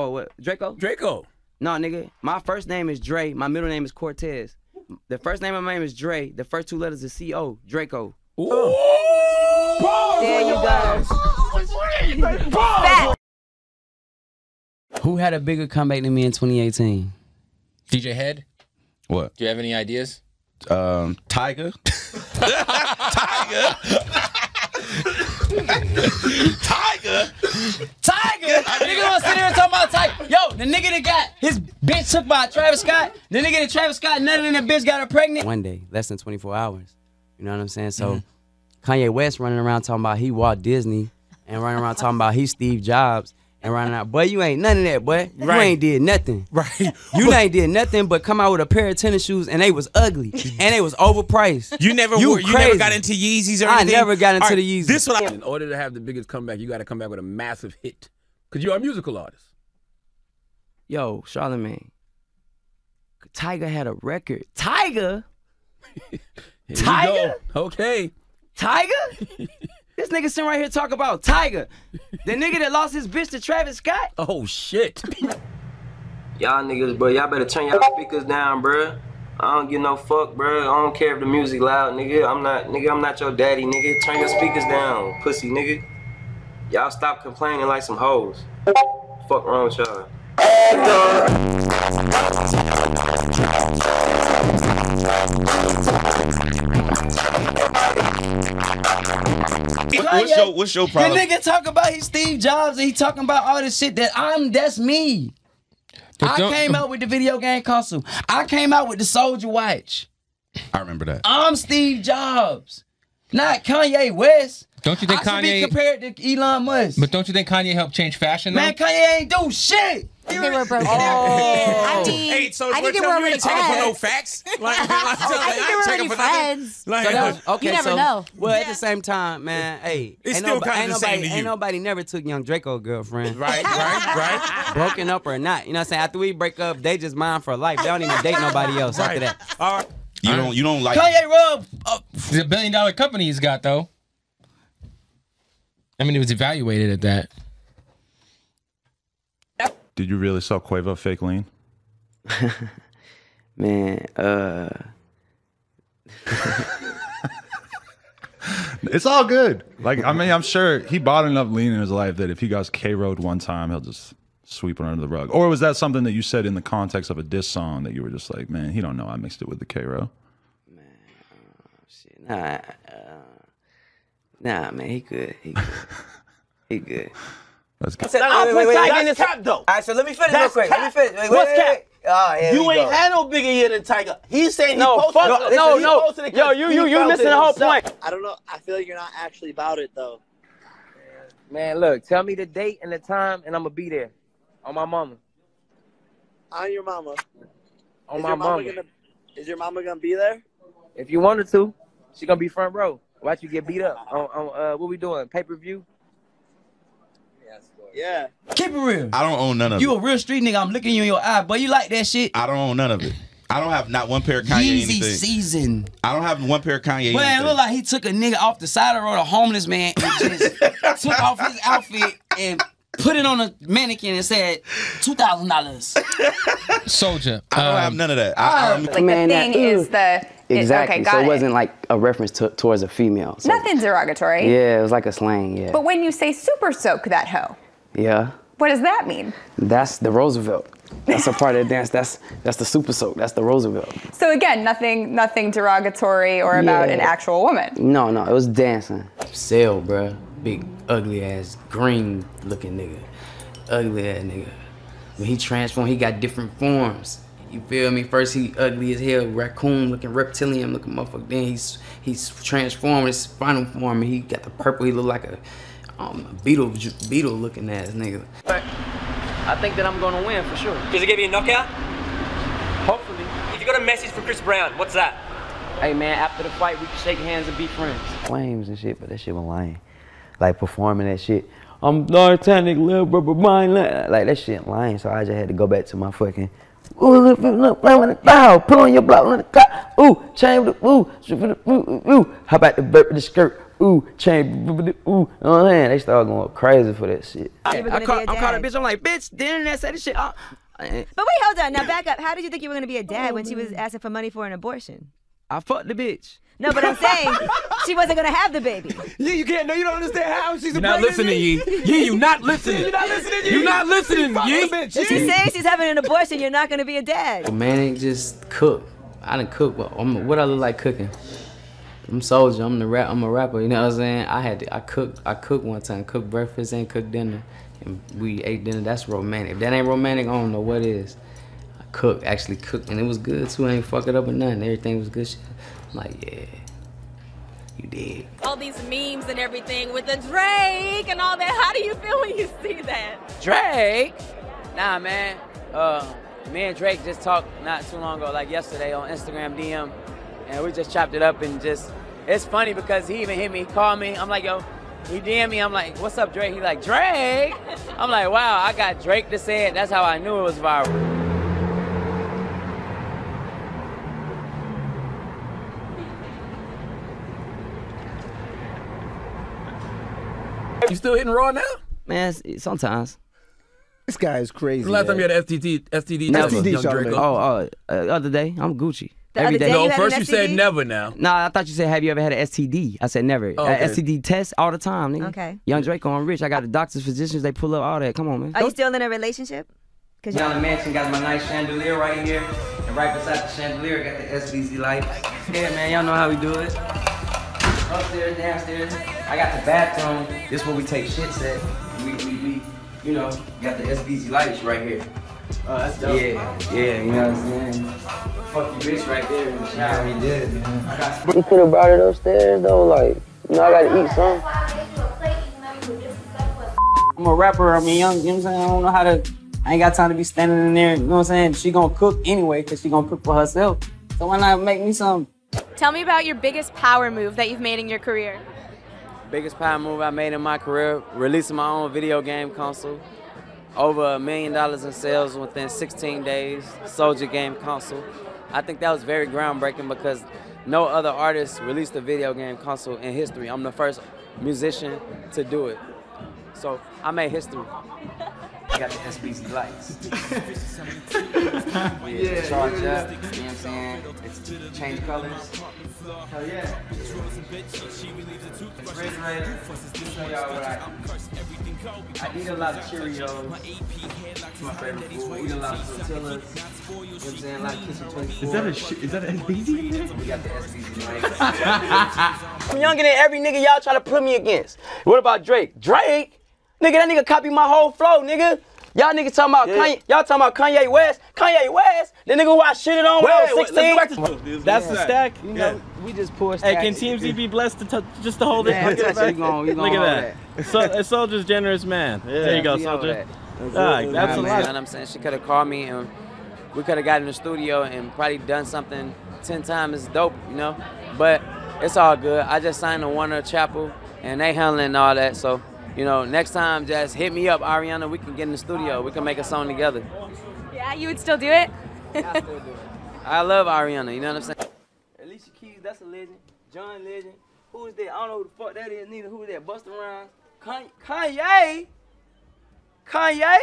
Oh, what? Draco? Draco. No, nigga. My first name is Dre. My middle name is Cortez. The first name of my name is Dre. The first two letters is C O. Draco. Ooh. There you go. Fat. Who had a bigger comeback than me in 2018? DJ Head, What? do you have any ideas? Um, Tiger. Tiger. Tiger. Nigga that got his bitch took by Travis Scott, the nigga that Travis Scott nutted and that bitch got her pregnant. One day, less than 24 hours. You know what I'm saying? So mm-hmm. Kanye West running around talking about he Walt Disney and running around talking about he Steve Jobs and running out. Boy, you ain't none of that, boy. You Right. ain't did nothing. Right. You ain't did nothing but come out with a pair of tennis shoes and they was ugly and they was overpriced. You never You wore, you never got into Yeezys or anything. I never got into All the Yeezys. This what I, in order to have the biggest comeback, you got to come back with a massive hit. Because you're a musical artist. Yo, Charlamagne. Tiger had a record. Tiger? Tiger? Okay. Tiger? this nigga sitting right here talking about Tiger. The nigga that lost his bitch to Travis Scott? Oh, shit. Y'all niggas, bro, y'all better turn y'all speakers down, bruh. I don't give no fuck, bro. I don't care if the music loud, nigga. I'm not, nigga, I'm not your daddy, nigga. Turn your speakers down, pussy, nigga. Y'all stop complaining like some hoes. Fuck wrong with y'all. What's your What's your problem? The nigga talking about he Steve Jobs and he talking about all this shit that I'm, that's me. I came out with the video game console. I came out with the Soulja Watch. I remember that. I'm Steve Jobs, not Kanye West. Don't you think I should be Kanye? compared to Elon Musk. But don't you think Kanye helped change fashion? Though? Man, Kanye ain't do shit. They were broken. Oh. I mean, Hey, so I we're think they were telling you already ain't checking for no facts. Like, like, I think they were ain't already checking friends. Like, So that was, okay, You never so, know. Well, at the same time, man, hey, It's ain't, still nobody, kinda ain't, the same nobody, to you. ain't nobody never took Young Draco girlfriend. right, right, right. Broken up or not, you know what I'm saying? After we break up, they just mine for life. They don't even date nobody else after that. All right. You don't You don't like. Kanye Rub, uh, It's a billion dollar company he's got though. I mean, it was evaluated at that. Did you really sell Quavo fake lean? man, uh, It's all good. Like I mean, I'm sure he bought enough lean in his life that if he got K road one time, he'll just sweep it under the rug. Or was that something that you said in the context of a diss song that you were just like, man, he don't know I mixed it with the K row. shit, nah, uh, nah, man, he good, he good, he good. Let's go. I'll put Tiger in this cap though. All right, so let me finish real That's quick. Let me finish. Wait, What's wait, cap? wait, wait. Oh, You ain't go. had no bigger year than Tiger. He's saying No, he posted. fuck- listen, no, he no. posted it you- he you- you missing the whole himself. point. I don't know. I feel like you're not actually about it though. Man, look, tell me the date and the time, and I'm gonna be there. On my mama. On your mama. On is my mama mama. gonna? Is your mama gonna be there? If you wanted to, she gonna be front row. Watch you get beat up. On, on uh, what we doing? Pay per view. Yeah. Keep it real. I don't own none of You it. You a real street nigga. I'm looking you in your eye, boy. You like that shit? I don't own none of it. I don't have not one pair of Kanye Yeezy anything. season. I don't have one pair of Kanye. Boy, it anything. look like he took a nigga off the side of the road, a homeless man, and just took off his outfit and put it on a mannequin and said two thousand dollars. Soulja. I don't um, have none of that. I, I'm, Like Man, the thing is the it- Exactly. okay, so it it. wasn't like a reference to, towards a female. So, Nothing derogatory. Yeah, it was like a slang. Yeah. But when you say super soak that hoe, yeah. what does that mean? That's the Roosevelt. That's a part of the dance. That's that's the super soak. That's the Roosevelt. So again, nothing nothing derogatory or about Yeah. an actual woman. No, no, it was dancing. Sell, bruh. Big, ugly ass, green looking nigga. Ugly ass nigga. When he transformed, he got different forms. You feel me? First he ugly as hell, raccoon looking, reptilian looking motherfucker. Then he's he's transformed his final form and he got the purple. He look like a um beetle beetle looking ass nigga. I think that I'm gonna win for sure. Does it give you a knockout? Hopefully. If you got a message for Chris Brown, what's that? Hey man, after the fight, we can shake hands and be friends. Flames and shit, but that shit was lying. Like performing that shit. I'm Titanic, little rubber mind, like that shit lying. So I just had to go back to my fucking. Ooh, look, look, look, play with the bow, put on your block, on the cop. Ooh, chain with the ooh, strip with the ooh, ooh, ooh. How about the burp with the skirt? Ooh, chain, ooh, you know what I'm saying? They start going crazy for that shit. You I, were I, gonna call, be a I'm calling a bitch. I'm like, bitch, the internet said this shit. Uh, I, But wait, hold on. Now back up. How did you think you were going to be a dad when she was asking for money for an abortion? I fucked the bitch. No, but I'm saying she wasn't going to have the baby. Yeah, you can't. No, you don't understand how she's You're not listening, Yee. Yee, you not listening. You're not listening. You're not listening, Fuck Yee. the bitch, If she's saying she's having an abortion, you're not going to be a dad. Romantic just cook. I done cook. What, I'm, what I look like cooking? I'm Soulja. I'm the rap. I'm a rapper. You know what I'm saying? I had to, I cook. I cooked one time. Cooked breakfast and cooked dinner, and we ate dinner. That's romantic. If that ain't romantic, I don't know what is. I cooked. Actually cooked, and it was good too. I ain't fuck it up or nothing. Everything was good shit. I'm like yeah, you did. all these memes and everything with the Drake and all that. How do you feel when you see that? Drake? Nah, man. Uh, me and Drake just talked not too long ago, like yesterday on Instagram DM, and we just chopped it up and just. It's funny because he even hit me, he called me. I'm like, yo, he DM me. I'm like, what's up, Drake? He like, Drake. I'm like, wow, I got Drake to say it. That's how I knew it was viral. You still hitting raw now? Man, sometimes. This guy is crazy. The last time you had an STD, STD, Never. test, young Charlamagne. Drake. Oh, oh, uh, the other day, I'm Gucci. The Every other day. day No, you had first an you said never now. Nah, I thought you said, have you ever had an STD? I said never. Oh, Uh, okay. STD test all the time, nigga. Okay. Young Draco, I'm rich. I got the doctors, physicians, they pull up all that. Come on, man. Are you still in a relationship? Cause Down the mansion, got my nice chandelier right here. And right beside the chandelier, got the SBZ light. Yeah, man, y'all know how we do it. Upstairs, downstairs. I got the bathroom. This is where we take shits at. We, we, we you know, got the SBZ lights right here. Oh, that's dope. Yeah, yeah, you know what I'm saying? Fuck you bitch right there in the shower. he did, man. You could have brought it upstairs though, like, you know, I gotta eat some. I'm a rapper. I mean, young, you know what I'm saying? I don't know how to. I ain't got time to be standing in there. You know what I'm saying? She gonna cook anyway, cause she gonna cook for herself. So why not make me some? Tell me about your biggest power move that you've made in your career. Biggest power move I made in my career: releasing my own video game console. Over a million dollars in sales within 16 days. Soulja game console. I think that was very groundbreaking because no other artist released a video game console in history. I'm the first musician to do it. So I made history. I got the SBC lights. yeah, charge up, you know what I'm saying? It's change colors. Hell yeah. Refrigerator. Show y'all what I I eat a lot of Cheerios. It's my favorite food. I eat a lot of tortillas. You know what I'm saying? A lot of kitchen 24. Is that a sh- is that an SBZ in there? We got the SBC lights. I'm younger than every nigga y'all try to put me against. What about Drake? Drake? Nigga, that nigga copy my whole flow, nigga. Y'all niggas talking about Kanye, y'all talking about Kanye West. Kanye West, the nigga who I shitted on when I was 16. That's the stack. You know, we just pour Hey, stacks. can Team Z be blessed to touch, just to hold it? Yeah, Look at touch it. that. You gon- you Look at that. So, a Soulja's generous man. there you go, soldier. that. Ah, that's a Nah, man, lot. You know what I'm saying? She could have called me and we could have got in the studio and probably done something 10 times as dope, you know? But it's all good. I just signed to Warner Chappell and they handling all that. So, you know, next time just hit me up, Ariana. We can get in the studio. We can make a song together. Yeah, you would still do it? I still do it. I love Ariana, you know what I'm saying? Alicia Keys, that's a legend. John Legend. Who is that? I don't know who the fuck that is neither. Who is that? Busta Rhymes. Kanye. Kanye? Kanye?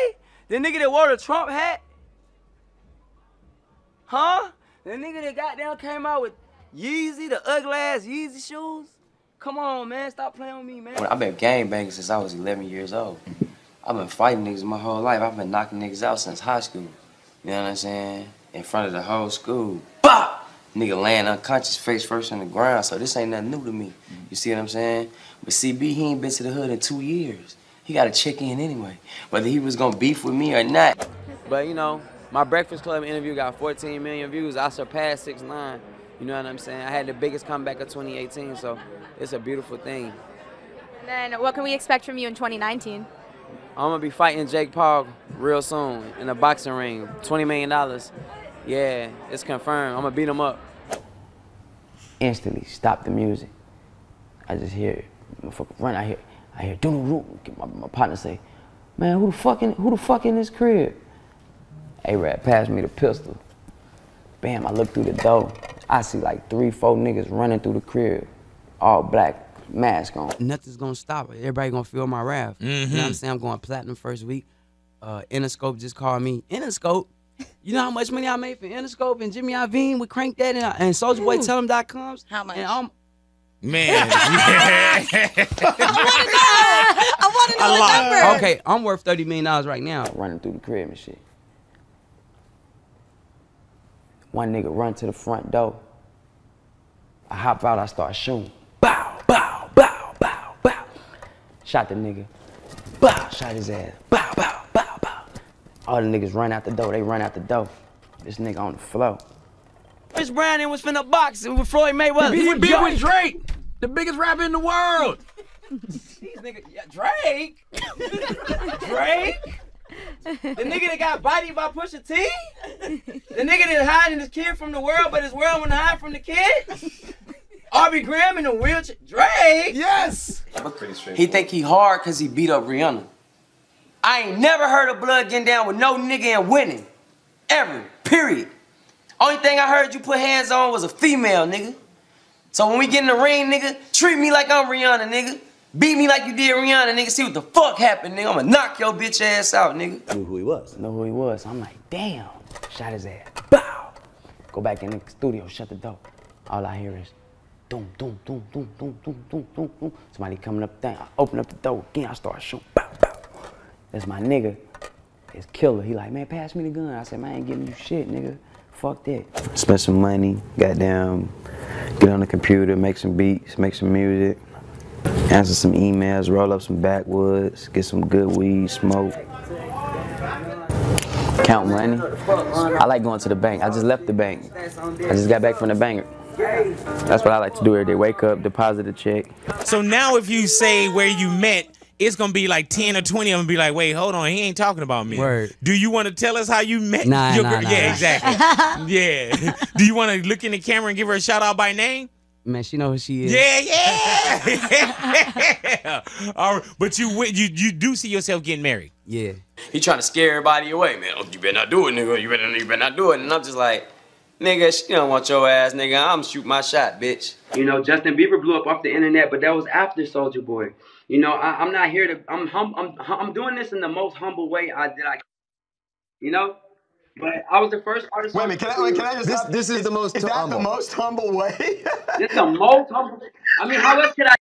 The nigga that wore the Trump hat? Huh? The nigga that goddamn came out with Yeezy, the ugly ass Yeezy shoes? Come on, man. Stop playing with me, man. I've been gangbanging since I was 11 years old. I've been fighting niggas my whole life. I've been knocking niggas out since high school. You know what I'm saying? In front of the whole school. Bah! Nigga laying unconscious, face first on the ground. So this ain't nothing new to me. You see what I'm saying? But CB, he ain't been to the hood in two years. He got to check in anyway, whether he was gonna beef with me or not. But you know, my Breakfast Club interview got 14 million views. I surpassed 6 9 You know what I'm saying? I had the biggest comeback of 2018, so it's a beautiful thing. And then what can we expect from you in 2019? I'm gonna be fighting Jake Paul real soon in a boxing ring. $20 million. Yeah, it's confirmed. I'm gonna beat him up. Instantly stop the music. I just hear it. Motherfucker run. I hear, I hear do my, my partner say, man, who the fuck in, who the fuck in this crib? A-Rap passed me the pistol. Bam, I look through the door. I see like three, four niggas running through the crib. All black, mask on. Nothing's gonna stop it. Everybody gonna feel my wrath. You know what I'm saying? I'm going platinum first week. Uh, Interscope just called me. Interscope. You know how much money I made for Interscope and Jimmy Iovine We cranked That and, and Soulja Boy Tell 'em.coms? How much? And I'm, Man. I want to know A the lot. number. Okay, I'm worth thirty million dollars right now. Running through the crib and shit. One nigga run to the front door. I hop out, I start shooting. Bow, bow, bow, bow, bow. Shot the nigga. Bow, shot his ass. Bow, bow, bow, bow. All the niggas run out the door. They run out the door. This nigga on the floor. Chris Brown and was finna box with Floyd Mayweather. He was beat with Drake, the biggest rapper in the world. These niggas, yeah, Drake. Drake. The nigga that got bodied by Pusha T. The nigga that hiding his kid from the world, but his world wanna hide from the kid. Aubrey Graham in a wheelchair. Drake. Yes. That was pretty straight. He think he hard cause he beat up Rihanna. I ain't never heard of blood getting down with no nigga and winning. Ever. Period. Only thing I heard you put hands on was a female, nigga. So when we get in the ring, nigga, treat me like I'm Rihanna, nigga. Beat me like you did Rihanna, nigga. See what the fuck happened, nigga. I'ma knock your bitch ass out, nigga. Knew who he was. Know who he was. I'm like, damn. Shot his ass. Bow. Go back in the studio, shut the door. All I hear is doom, doom, doom, doom, doom, doom, doom, doom, doom. Somebody coming up there. I open up the door again. I start shooting. Bow, bow. That's my nigga. It's killer. He like, man, pass me the gun. I said, man, I ain't giving you shit, nigga. Fuck that. Spend some money, goddamn, get on the computer, make some beats, make some music, answer some emails, roll up some backwoods, get some good weed, smoke. Count money. I like going to the bank. I just left the bank. I just got back from the bank. That's what I like to do every day. Wake up, deposit a check. So now if you say where you met, it's gonna be like 10 or 20 of them be like, wait, hold on, he ain't talking about me. Word. Do you wanna tell us how you met Nah, your nah, girl? nah, yeah, nah. exactly. yeah. Do you wanna look in the camera and give her a shout out by name? Man, she know who she is. Yeah, yeah. All right, but you you you do see yourself getting married. Yeah. He trying to scare everybody away, man. Oh, you better not do it, nigga. You better, you better not do it. And I'm just like, nigga, she don't want your ass, nigga. I'm shoot my shot, bitch. You know, Justin Bieber blew up off the internet, but that was after Soulja Boy. You know, I, I'm not here to. I'm hum. I'm I'm doing this in the most humble way I that I. You know, but I was the first artist. Wait a minute, can I, wait, can I just This, stop? this is the most Is that the humble. most humble way? This the most humble. I mean, how else could I